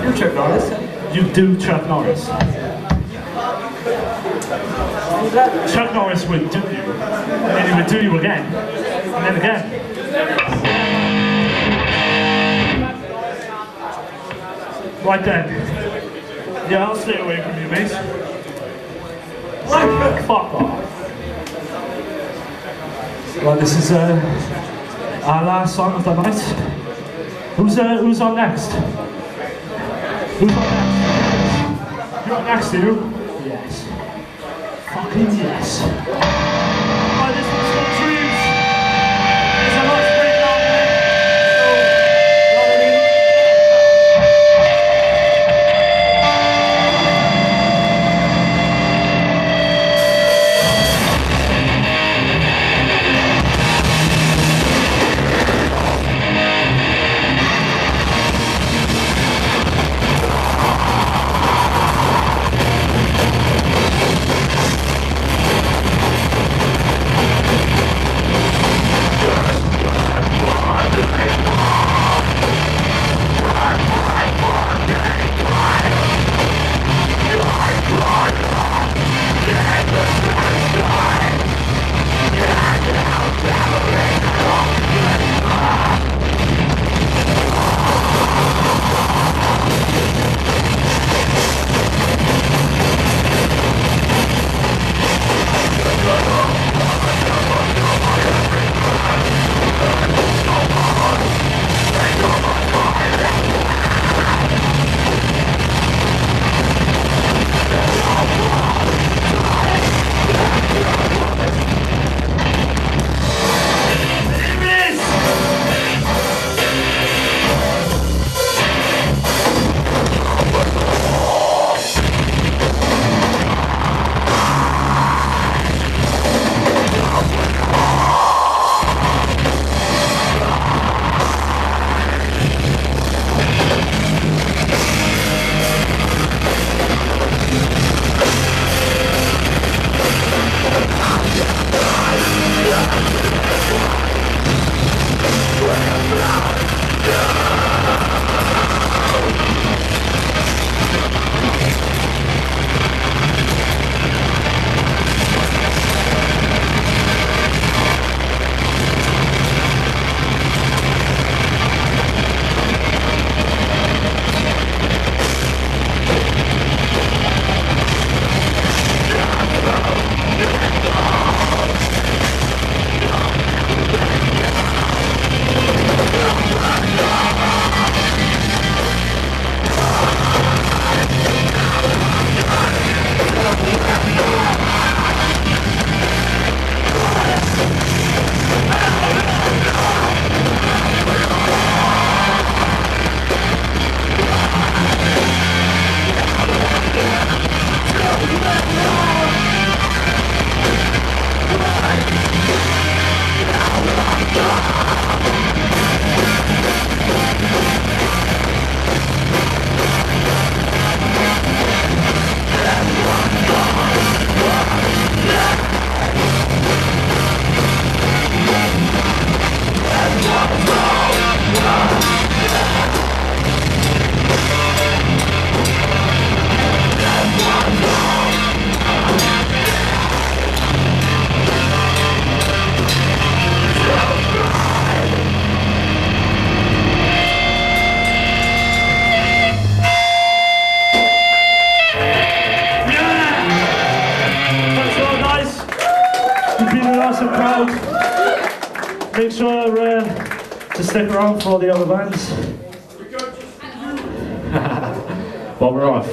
I do Chuck Norris. You do Chuck Norris. Chuck Norris would do you, and then he would do you again, and then again. Right then. Yeah, I'll stay away from you, mate. Right, fuck off. Well, this is uh, our last song of the night. Who's uh, who's on next? Who's on next? You're on next, you? Yes. Fucking yes. Let's go. Make sure uh, to stick around for all the other bands. While we're off.